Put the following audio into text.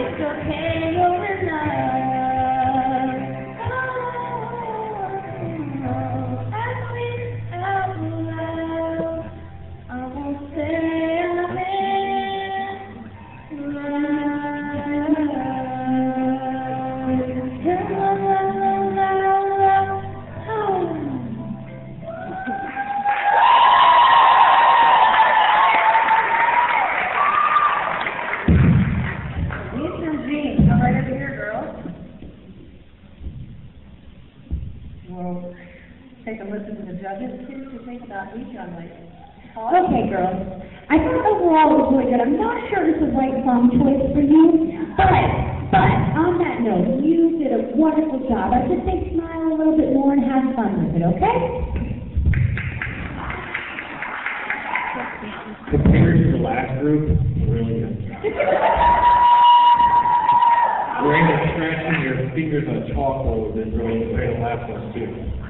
It's okay, you're. Come right over here, girls. We'll take a listen to the judges. See what you think about each young lady. Okay, girls. I thought overall it was really good. I'm not sure it's the right song choice for you, but but on that note, you did a wonderful job. I just think smile a little bit more and have fun with it, okay? Compared to the last group, really good. Scratching your fingers on chalkboard is really, the last too.